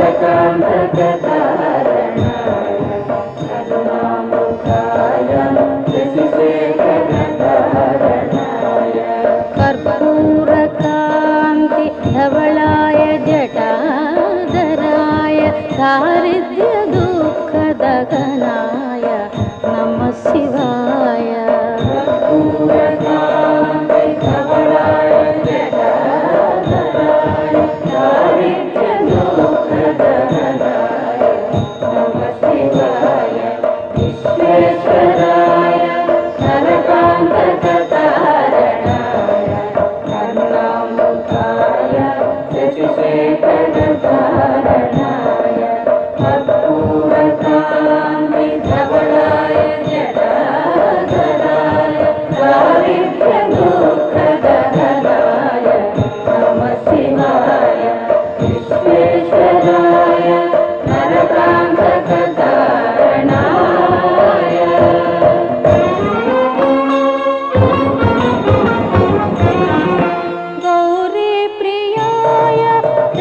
जगन्नता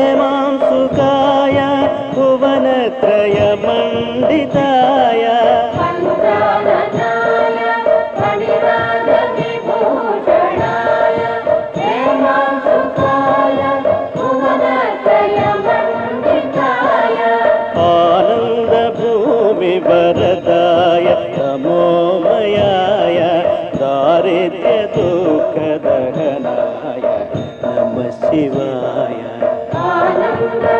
हेमांसुकाय भुवनत्रयमण्डिताय आनन्दभूमिवरदाय तमोमयाय दारिद्र्यदुःखदहनाय नमः शिवाय Altyazı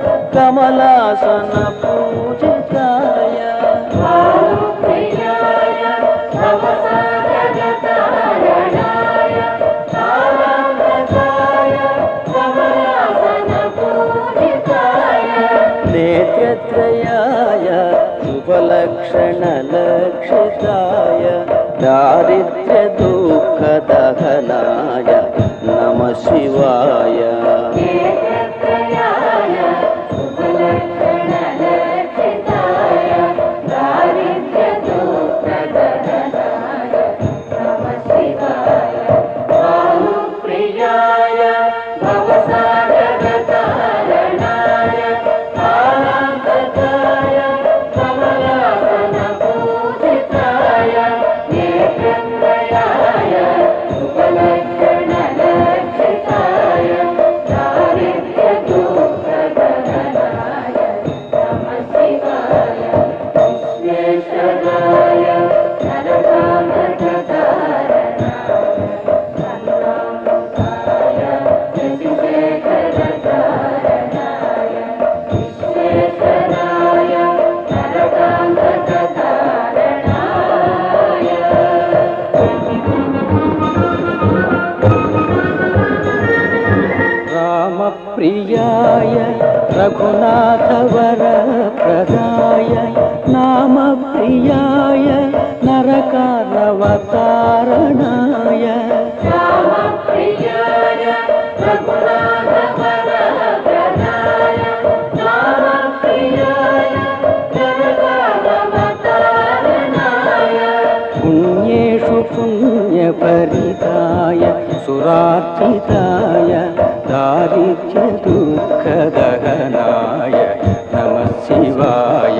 कमलासनपूजिताय नेत्रत्रयाय शुभलक्षणलक्षिताय दारिद्र्यदुःखदहनाय नमः शिवाय सुरार्चिताय दारिद्र्यदुःखदहनाय नमः शिवाय